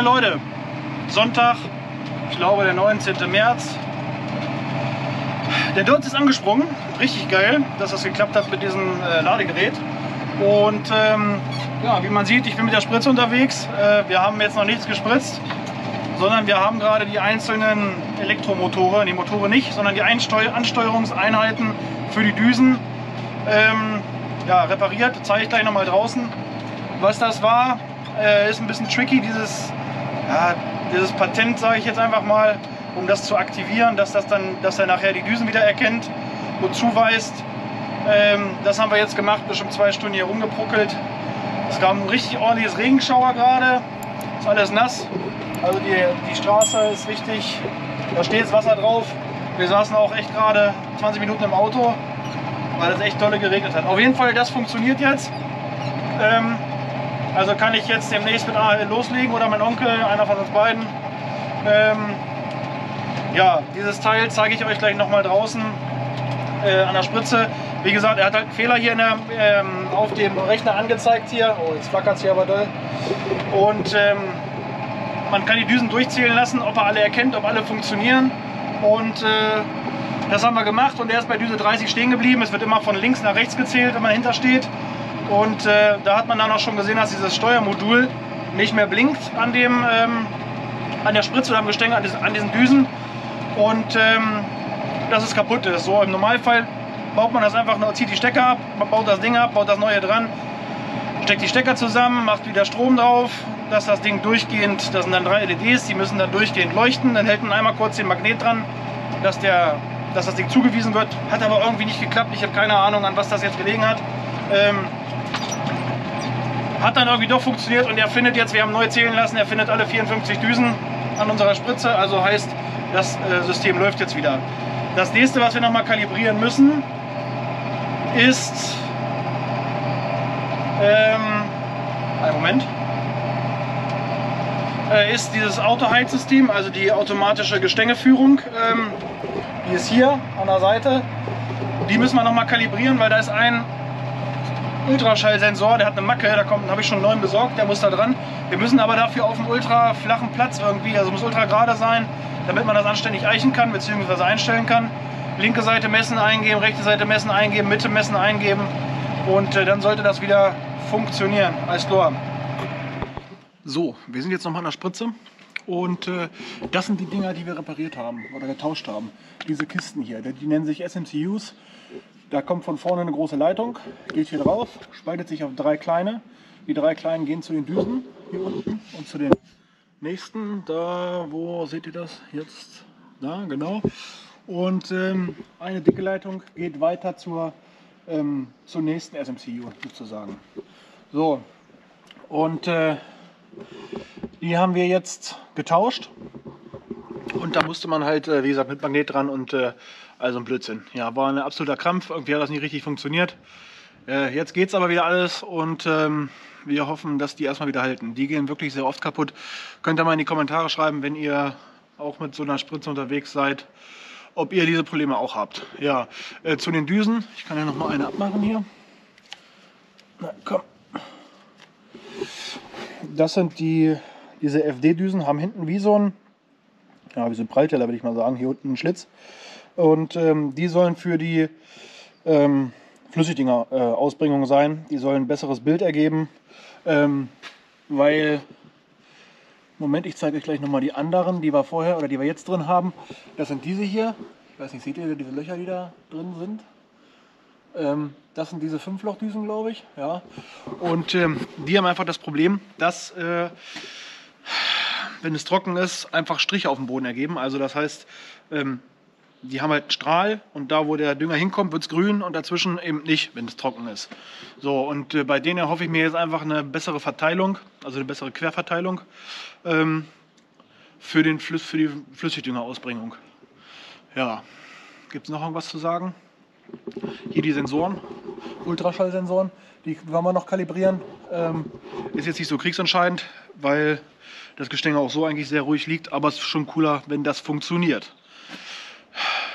Moin Leute, Sonntag, ich glaube der 19. März. Der Dutz ist angesprungen, richtig geil, dass das geklappt hat mit diesem äh, Ladegerät. Und ähm, ja, wie man sieht, ich bin mit der Spritze unterwegs. Äh, wir haben jetzt noch nichts gespritzt, sondern wir haben gerade die einzelnen Elektromotoren, die Motoren nicht, sondern die Einsteu Ansteuerungseinheiten für die Düsen ähm, ja, repariert. Zeige ich gleich nochmal draußen. Was das war, äh, ist ein bisschen tricky, dieses, ja, dieses Patent, sage ich jetzt einfach mal, um das zu aktivieren, dass, das dann, dass er nachher die Düsen wieder erkennt und zuweist. Ähm, das haben wir jetzt gemacht, bestimmt zwei Stunden hier rumgepruckelt. Es gab ein richtig ordentliches Regenschauer gerade, ist alles nass. Also die, die Straße ist richtig, da steht jetzt Wasser drauf. Wir saßen auch echt gerade 20 Minuten im Auto, weil es echt dolle geregnet hat. Auf jeden Fall, das funktioniert jetzt. Ähm, also kann ich jetzt demnächst mit AHL loslegen oder mein Onkel, einer von uns beiden. Ähm, ja, dieses Teil zeige ich euch gleich nochmal draußen äh, an der Spritze. Wie gesagt, er hat halt einen Fehler hier der, ähm, auf dem Rechner angezeigt hier. Oh, jetzt flackert es hier aber doll. Und ähm, man kann die Düsen durchzählen lassen, ob er alle erkennt, ob alle funktionieren. Und äh, das haben wir gemacht und er ist bei Düse 30 stehen geblieben. Es wird immer von links nach rechts gezählt, wenn man dahinter steht. Und äh, da hat man dann auch schon gesehen, dass dieses Steuermodul nicht mehr blinkt an, dem, ähm, an der Spritze oder am Gestänge, an diesen, an diesen Düsen. Und ähm, dass es kaputt ist. So im Normalfall baut man das einfach nur, zieht die Stecker ab, baut das Ding ab, baut das neue dran, steckt die Stecker zusammen, macht wieder Strom drauf, dass das Ding durchgehend, das sind dann drei LEDs, die müssen dann durchgehend leuchten, dann hält man einmal kurz den Magnet dran, dass, der, dass das Ding zugewiesen wird. Hat aber irgendwie nicht geklappt, ich habe keine Ahnung, an was das jetzt gelegen hat. Ähm, hat dann irgendwie doch funktioniert und er findet jetzt, wir haben neu zählen lassen, er findet alle 54 Düsen an unserer Spritze, also heißt, das äh, System läuft jetzt wieder. Das nächste, was wir nochmal kalibrieren müssen, ist, ähm, einen Moment, äh, ist dieses Autoheizsystem, also die automatische Gestängeführung, ähm, die ist hier an der Seite. Die müssen wir nochmal kalibrieren, weil da ist ein Ultraschallsensor, der hat eine Macke, da habe ich schon einen neuen besorgt, der muss da dran. Wir müssen aber dafür auf einem ultra flachen Platz irgendwie, also muss ultra gerade sein, damit man das anständig eichen kann bzw. einstellen kann. Linke Seite messen eingeben, rechte Seite messen eingeben, Mitte messen eingeben und äh, dann sollte das wieder funktionieren. Alles klar. So, wir sind jetzt nochmal an der Spritze und äh, das sind die Dinger, die wir repariert haben oder getauscht haben. Diese Kisten hier, die nennen sich SMCUs. Da kommt von vorne eine große Leitung, geht hier drauf, spaltet sich auf drei kleine. Die drei kleinen gehen zu den Düsen hier unten und zu den nächsten. Da, wo seht ihr das jetzt? Da, genau. Und ähm, eine dicke Leitung geht weiter zur, ähm, zur nächsten SMCU sozusagen. So, und äh, die haben wir jetzt getauscht. Und da musste man halt, äh, wie gesagt, mit Magnet dran und äh, also ein Blödsinn. Ja, war ein absoluter Krampf. Irgendwie hat das nicht richtig funktioniert. Äh, jetzt geht es aber wieder alles und ähm, wir hoffen, dass die erstmal wieder halten. Die gehen wirklich sehr oft kaputt. Könnt ihr mal in die Kommentare schreiben, wenn ihr auch mit so einer Spritze unterwegs seid, ob ihr diese Probleme auch habt. Ja, äh, zu den Düsen. Ich kann ja noch mal eine abmachen hier. Na, komm. Das sind die, diese FD-Düsen, haben hinten wie so ein, ja, wie so ein Prallteller, würde ich mal sagen, hier unten ein Schlitz. Und ähm, die sollen für die ähm, Flüssigdinger-Ausbringung äh, sein. Die sollen ein besseres Bild ergeben, ähm, weil Moment, ich zeige euch gleich nochmal die anderen, die wir vorher oder die wir jetzt drin haben. Das sind diese hier. Ich weiß nicht, seht ihr diese Löcher, die da drin sind? Ähm, das sind diese Fünflochdüsen, glaube ich. Ja. Und ähm, die haben einfach das Problem, dass, äh, wenn es trocken ist, einfach Striche auf dem Boden ergeben. Also das heißt, ähm, die haben halt Strahl und da, wo der Dünger hinkommt, wird es grün und dazwischen eben nicht, wenn es trocken ist. So, und äh, bei denen erhoffe ich mir jetzt einfach eine bessere Verteilung, also eine bessere Querverteilung ähm, für, den Flüss, für die Flüssigdüngerausbringung. Ja, gibt es noch irgendwas zu sagen? Hier die Sensoren, Ultraschallsensoren, die wollen wir noch kalibrieren. Ähm, ist jetzt nicht so kriegsentscheidend, weil das Gestänge auch so eigentlich sehr ruhig liegt, aber es ist schon cooler, wenn das funktioniert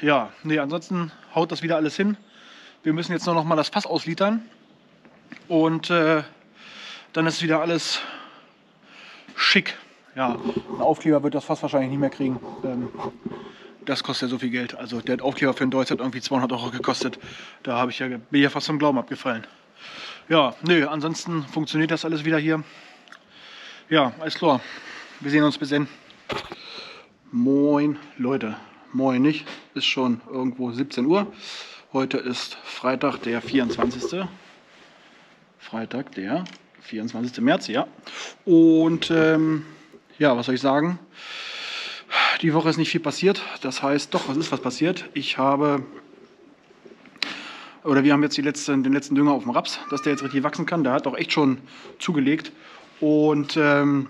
ja, nee, ansonsten haut das wieder alles hin. Wir müssen jetzt nur noch mal das Fass auslitern und äh, dann ist wieder alles schick. ja, ein Aufkleber wird das fast wahrscheinlich nicht mehr kriegen. Ähm, das kostet ja so viel Geld. Also der Aufkleber für den Deutsch hat irgendwie 200 Euro gekostet. Da habe ich ja, bin ja fast vom Glauben abgefallen. Ja, nö, ansonsten funktioniert das alles wieder hier. Ja, alles klar. Wir sehen uns bis dann. Moin, Leute. Moin nicht. Ist schon irgendwo 17 Uhr. Heute ist Freitag, der 24. Freitag, der 24. März, ja. Und ähm, ja, was soll ich sagen? Die Woche ist nicht viel passiert. Das heißt, doch, was ist was passiert? Ich habe, oder wir haben jetzt letzten, den letzten Dünger auf dem Raps, dass der jetzt richtig wachsen kann. Der hat auch echt schon zugelegt. Und ähm,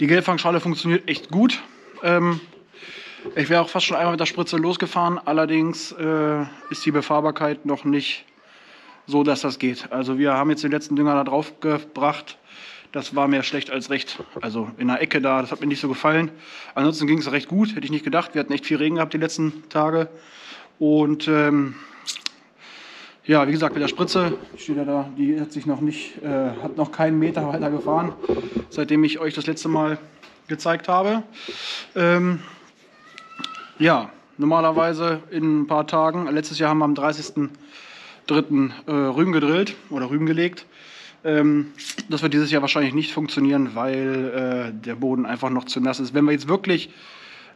die Gelbfangschale funktioniert echt gut. Ähm, ich wäre auch fast schon einmal mit der Spritze losgefahren. Allerdings äh, ist die Befahrbarkeit noch nicht so, dass das geht. Also wir haben jetzt den letzten Dünger da drauf gebracht. Das war mehr schlecht als recht. Also in der Ecke da, das hat mir nicht so gefallen. Ansonsten ging es recht gut, hätte ich nicht gedacht. Wir hatten echt viel Regen gehabt die letzten Tage. Und ähm, ja, wie gesagt, mit der Spritze, steht ja da, die hat sich noch nicht, äh, hat noch keinen Meter weiter gefahren, seitdem ich euch das letzte Mal gezeigt habe. Ähm, ja, normalerweise in ein paar Tagen, letztes Jahr haben wir am 30.03. Äh, Rüben gedrillt oder Rüben gelegt. Ähm, das wird dieses Jahr wahrscheinlich nicht funktionieren, weil äh, der Boden einfach noch zu nass ist. Wenn wir jetzt wirklich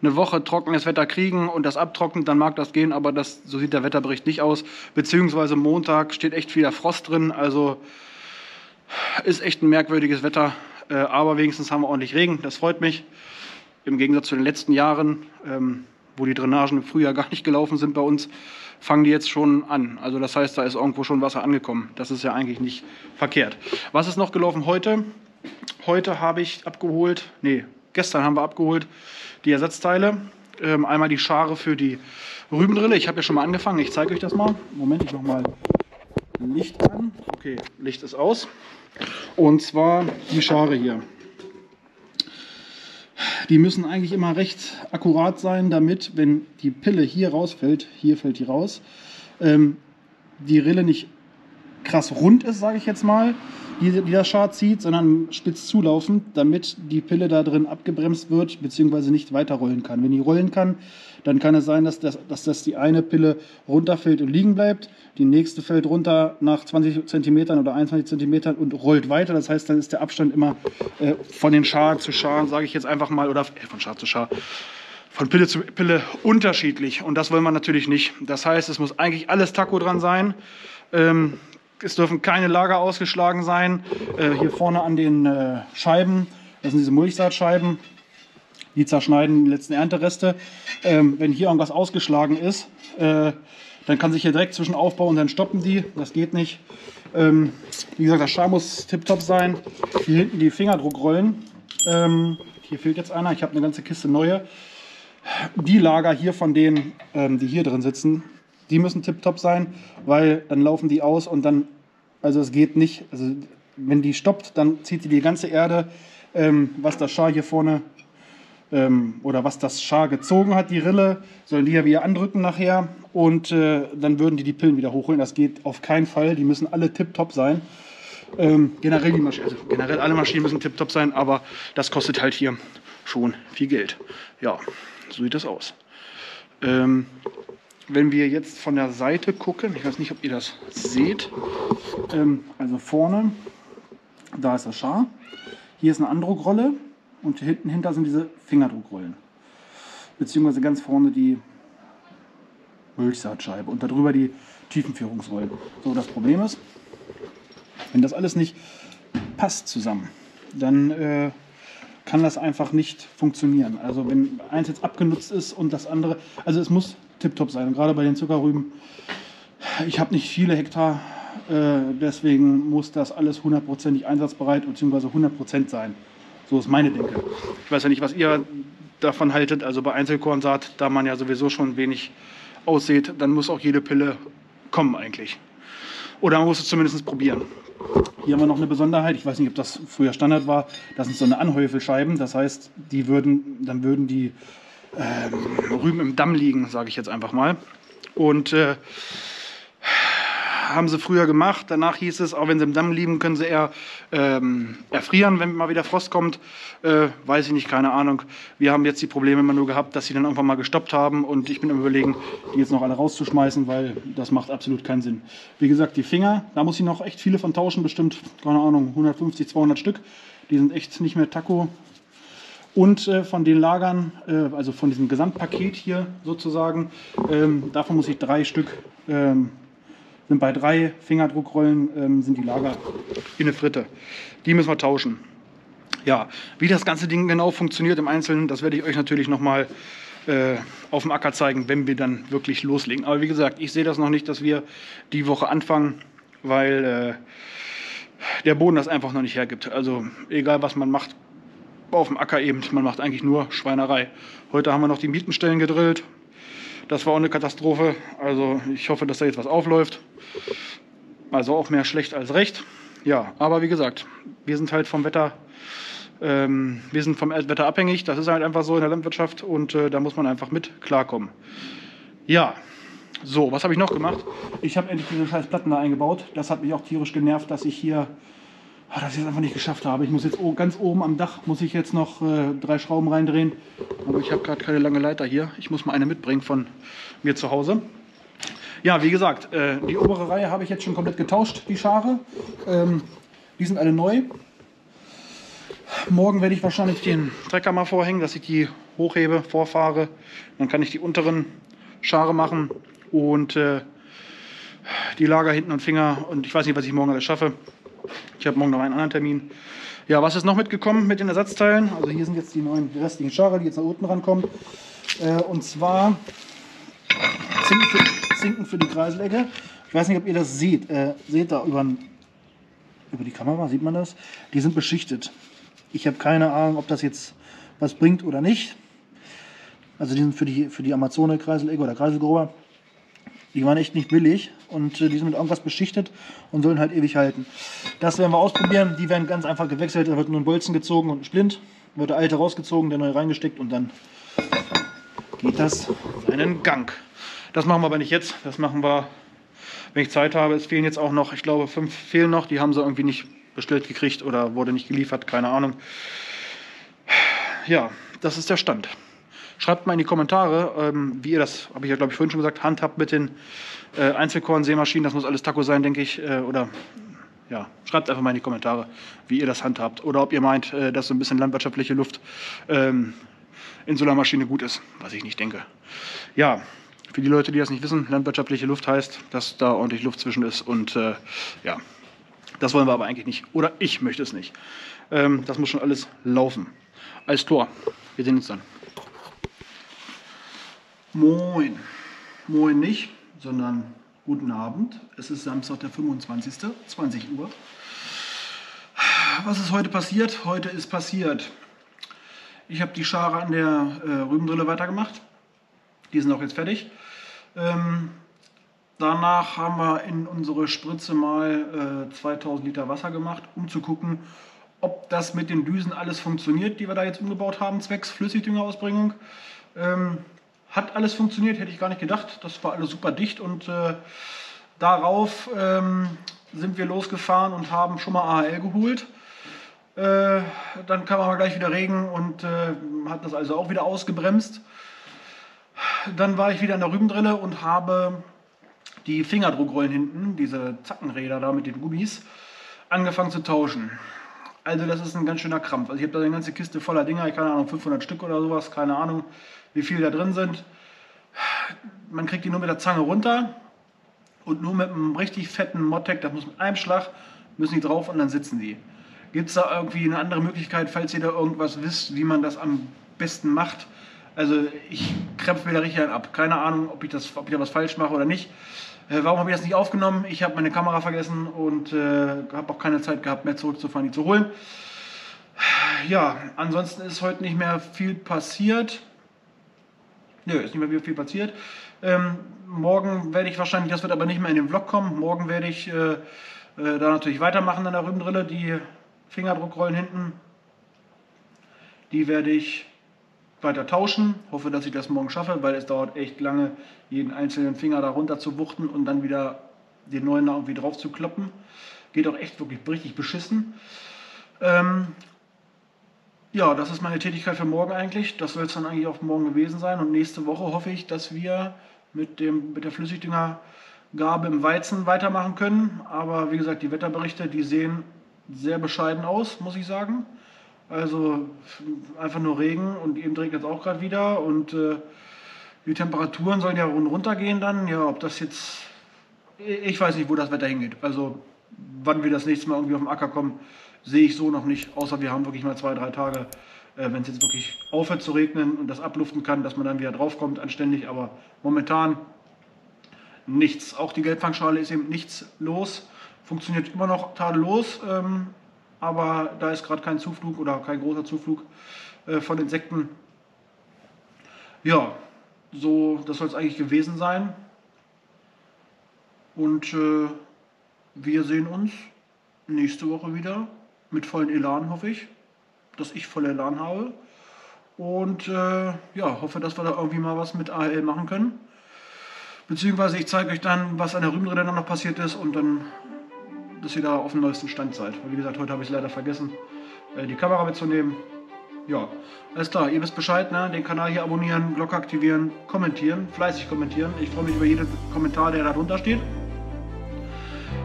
eine Woche trockenes Wetter kriegen und das abtrocknet, dann mag das gehen, aber das, so sieht der Wetterbericht nicht aus. Beziehungsweise Montag steht echt wieder Frost drin, also ist echt ein merkwürdiges Wetter, äh, aber wenigstens haben wir ordentlich Regen, das freut mich. Im Gegensatz zu den letzten Jahren, ähm, wo die Drainagen im Frühjahr gar nicht gelaufen sind bei uns, fangen die jetzt schon an. Also das heißt, da ist irgendwo schon Wasser angekommen. Das ist ja eigentlich nicht verkehrt. Was ist noch gelaufen heute? Heute habe ich abgeholt, nee, gestern haben wir abgeholt die Ersatzteile. Ähm, einmal die Schare für die Rübendrille. Ich habe ja schon mal angefangen. Ich zeige euch das mal. Moment, ich mache mal Licht an. Okay, Licht ist aus. Und zwar die Schare hier. Die müssen eigentlich immer recht akkurat sein, damit, wenn die Pille hier rausfällt, hier fällt die raus, ähm, die Rille nicht krass rund ist, sage ich jetzt mal, die, die das Schad zieht, sondern spitz zulaufend, damit die Pille da drin abgebremst wird, beziehungsweise nicht weiterrollen kann. Wenn die rollen kann, dann kann es sein, dass das, dass das die eine Pille runterfällt und liegen bleibt, die nächste fällt runter nach 20 cm oder 21 cm und rollt weiter. Das heißt, dann ist der Abstand immer äh, von den Schar zu Schar, sage ich jetzt einfach mal, oder äh, von Schar zu Schar, von Pille zu Pille unterschiedlich. Und das wollen wir natürlich nicht. Das heißt, es muss eigentlich alles Taco dran sein. Ähm, es dürfen keine Lager ausgeschlagen sein. Äh, hier vorne an den äh, Scheiben, das sind diese Mulchsaatscheiben, die zerschneiden die letzten Erntereste. Ähm, wenn hier irgendwas ausgeschlagen ist, äh, dann kann sich hier direkt zwischen aufbauen und dann stoppen die. Das geht nicht. Ähm, wie gesagt, das Schar muss tiptop sein. Hier hinten die Fingerdruckrollen. Ähm, hier fehlt jetzt einer. Ich habe eine ganze Kiste neue. Die Lager hier von denen, ähm, die hier drin sitzen, die müssen tiptop sein, weil dann laufen die aus und dann, also es geht nicht, also wenn die stoppt, dann zieht sie die ganze Erde, ähm, was das Schar hier vorne ähm, oder was das Schar gezogen hat, die Rille, sollen die ja wieder andrücken nachher und äh, dann würden die die Pillen wieder hochholen. Das geht auf keinen Fall, die müssen alle tiptop sein. Ähm, generell, die also generell alle Maschinen müssen tiptop sein, aber das kostet halt hier schon viel Geld. Ja, so sieht das aus. Ähm, wenn wir jetzt von der Seite gucken, ich weiß nicht, ob ihr das seht, ähm, also vorne, da ist das Schar, hier ist eine Andruckrolle und hinten hinter sind diese Fingerdruckrollen, beziehungsweise ganz vorne die Milchsaatscheibe und darüber die Tiefenführungsrollen. So, das Problem ist, wenn das alles nicht passt zusammen, dann äh, kann das einfach nicht funktionieren. Also wenn eins jetzt abgenutzt ist und das andere, also es muss tiptop sein. Und gerade bei den Zuckerrüben, ich habe nicht viele Hektar, äh, deswegen muss das alles hundertprozentig einsatzbereit bzw. 100% sein. So ist meine Denke. Ich weiß ja nicht, was ihr davon haltet. Also bei Einzelkornsaat, da man ja sowieso schon wenig aussieht, dann muss auch jede Pille kommen eigentlich. Oder man muss es zumindest probieren. Hier haben wir noch eine Besonderheit. Ich weiß nicht, ob das früher Standard war. Das sind so eine Anhäufelscheiben. Das heißt, die würden, dann würden die ähm, Rüben im Damm liegen, sage ich jetzt einfach mal. Und äh, haben sie früher gemacht. Danach hieß es, auch wenn sie im Damm liegen, können sie eher ähm, erfrieren, wenn mal wieder Frost kommt. Äh, weiß ich nicht, keine Ahnung. Wir haben jetzt die Probleme immer nur gehabt, dass sie dann irgendwann mal gestoppt haben und ich bin am überlegen, die jetzt noch alle rauszuschmeißen, weil das macht absolut keinen Sinn. Wie gesagt, die Finger, da muss ich noch echt viele von tauschen, bestimmt, keine Ahnung, 150, 200 Stück. Die sind echt nicht mehr Taco. Und äh, von den Lagern, äh, also von diesem Gesamtpaket hier sozusagen, ähm, davon muss ich drei Stück ähm, sind bei drei Fingerdruckrollen ähm, sind die Lager in eine Fritte. Die müssen wir tauschen. Ja, wie das ganze Ding genau funktioniert im Einzelnen, das werde ich euch natürlich nochmal äh, auf dem Acker zeigen, wenn wir dann wirklich loslegen. Aber wie gesagt, ich sehe das noch nicht, dass wir die Woche anfangen, weil äh, der Boden das einfach noch nicht hergibt. Also egal, was man macht auf dem Acker eben, man macht eigentlich nur Schweinerei. Heute haben wir noch die Mietenstellen gedrillt. Das war auch eine Katastrophe. Also ich hoffe, dass da jetzt was aufläuft. Also auch mehr schlecht als recht. Ja, aber wie gesagt, wir sind halt vom Wetter, ähm, wir sind vom Wetter abhängig. Das ist halt einfach so in der Landwirtschaft und äh, da muss man einfach mit klarkommen. Ja, so, was habe ich noch gemacht? Ich habe endlich diese scheiß Platten da eingebaut. Das hat mich auch tierisch genervt, dass ich hier Ah, dass ich es einfach nicht geschafft habe. Ich muss jetzt ganz oben am Dach muss ich jetzt noch äh, drei Schrauben reindrehen. Aber ich habe gerade keine lange Leiter hier. Ich muss mal eine mitbringen von mir zu Hause. Ja, wie gesagt, äh, die obere Reihe habe ich jetzt schon komplett getauscht, die Schare. Ähm, die sind alle neu. Morgen werde ich wahrscheinlich den Trecker mal vorhängen, dass ich die hochhebe, vorfahre. Dann kann ich die unteren Schare machen und äh, die Lager hinten und Finger. Und ich weiß nicht, was ich morgen alles schaffe. Ich habe morgen noch einen anderen Termin. Ja, was ist noch mitgekommen mit den Ersatzteilen? Also hier sind jetzt die neuen restlichen Schare, die jetzt nach unten rankommen. Äh, und zwar Zinken für, Zinken für die Kreiselecke. Ich weiß nicht, ob ihr das seht. Äh, seht da über, über die Kamera, sieht man das? Die sind beschichtet. Ich habe keine Ahnung, ob das jetzt was bringt oder nicht. Also die sind für die, für die Amazone Kreiselecke oder Kreiselgruber. Die waren echt nicht billig und äh, die sind mit irgendwas beschichtet und sollen halt ewig halten. Das werden wir ausprobieren. Die werden ganz einfach gewechselt. Da wird nur ein Bolzen gezogen und ein Splint. Wird der alte rausgezogen, der neue reingesteckt und dann geht das seinen Gang. Das machen wir aber nicht jetzt. Das machen wir, wenn ich Zeit habe. Es fehlen jetzt auch noch, ich glaube, fünf fehlen noch. Die haben sie irgendwie nicht bestellt gekriegt oder wurde nicht geliefert. Keine Ahnung. Ja, das ist der Stand. Schreibt mal in die Kommentare, ähm, wie ihr das, habe ich ja glaube ich vorhin schon gesagt, handhabt mit den äh, Einzelkorn-Sämaschinen. Das muss alles Taco sein, denke ich. Äh, oder ja, schreibt einfach mal in die Kommentare, wie ihr das handhabt. Oder ob ihr meint, äh, dass so ein bisschen landwirtschaftliche Luft ähm, in so einer Maschine gut ist, was ich nicht denke. Ja, für die Leute, die das nicht wissen, landwirtschaftliche Luft heißt, dass da ordentlich Luft zwischen ist. Und äh, ja, das wollen wir aber eigentlich nicht. Oder ich möchte es nicht. Ähm, das muss schon alles laufen. Als Tor. Wir sehen uns dann. Moin. Moin nicht, sondern guten Abend. Es ist Samstag, der 25. 20 Uhr. Was ist heute passiert? Heute ist passiert. Ich habe die Schare an der äh, Rübendrille weitergemacht. Die sind auch jetzt fertig. Ähm, danach haben wir in unsere Spritze mal äh, 2000 Liter Wasser gemacht, um zu gucken, ob das mit den Düsen alles funktioniert, die wir da jetzt umgebaut haben, zwecks Flüssigdüngerausbringung. Ähm, hat alles funktioniert, hätte ich gar nicht gedacht. Das war alles super dicht und äh, darauf ähm, sind wir losgefahren und haben schon mal AHL geholt. Äh, dann kam aber gleich wieder Regen und äh, hat das also auch wieder ausgebremst. Dann war ich wieder in der Rübendrille und habe die Fingerdruckrollen hinten, diese Zackenräder da mit den Gummis, angefangen zu tauschen. Also das ist ein ganz schöner Krampf. Also ich habe da eine ganze Kiste voller Dinger, keine Ahnung, 500 Stück oder sowas, keine Ahnung wie viel da drin sind. Man kriegt die nur mit der Zange runter und nur mit einem richtig fetten Mottec, das muss mit einem Schlag, müssen die drauf und dann sitzen die. Gibt es da irgendwie eine andere Möglichkeit, falls ihr da irgendwas wisst, wie man das am besten macht? Also ich krämpfe mir da richtig ab. Keine Ahnung, ob ich, das, ob ich da was falsch mache oder nicht. Äh, warum habe ich das nicht aufgenommen? Ich habe meine Kamera vergessen und äh, habe auch keine Zeit gehabt, mehr zurückzufahren, die zu holen. Ja, ansonsten ist heute nicht mehr viel passiert. Nö, ist nicht mehr viel passiert. Ähm, morgen werde ich wahrscheinlich, das wird aber nicht mehr in den Vlog kommen, morgen werde ich äh, äh, da natürlich weitermachen an der Rübendrille. Die Fingerdruckrollen hinten, die werde ich weiter tauschen. Hoffe, dass ich das morgen schaffe, weil es dauert echt lange, jeden einzelnen Finger da runter zu wuchten und dann wieder den neuen da irgendwie drauf zu kloppen. Geht auch echt wirklich richtig beschissen. Ähm, ja, das ist meine Tätigkeit für morgen eigentlich. Das soll es dann eigentlich auch morgen gewesen sein. Und nächste Woche hoffe ich, dass wir mit, dem, mit der Flüssigdüngergabe im Weizen weitermachen können. Aber wie gesagt, die Wetterberichte, die sehen sehr bescheiden aus, muss ich sagen. Also einfach nur Regen und eben regnet es auch gerade wieder. Und äh, die Temperaturen sollen ja runtergehen dann. Ja, ob das jetzt. Ich weiß nicht, wo das Wetter hingeht. Also wann wir das nächste Mal irgendwie auf den Acker kommen, sehe ich so noch nicht. Außer wir haben wirklich mal zwei, drei Tage, äh, wenn es jetzt wirklich aufhört zu regnen und das abluften kann, dass man dann wieder draufkommt anständig. Aber momentan nichts. Auch die Gelbfangschale ist eben nichts los. Funktioniert immer noch tadellos. Ähm, aber da ist gerade kein Zuflug oder kein großer Zuflug äh, von Insekten. Ja, so, das soll es eigentlich gewesen sein. Und äh, wir sehen uns nächste Woche wieder mit vollen Elan, hoffe ich, dass ich voll Elan habe. Und äh, ja, hoffe, dass wir da irgendwie mal was mit AL machen können. Beziehungsweise ich zeige euch dann, was an der Rübenrede noch passiert ist und dann, dass ihr da auf dem neuesten Stand seid. Weil wie gesagt, heute habe ich es leider vergessen, äh, die Kamera mitzunehmen. Ja, alles klar, ihr wisst Bescheid, ne? den Kanal hier abonnieren, Glocke aktivieren, kommentieren, fleißig kommentieren. Ich freue mich über jeden Kommentar, der da drunter steht.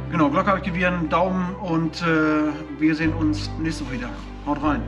Genau, Glocke aktivieren, Daumen und äh, wir sehen uns nächste Woche wieder. Haut rein.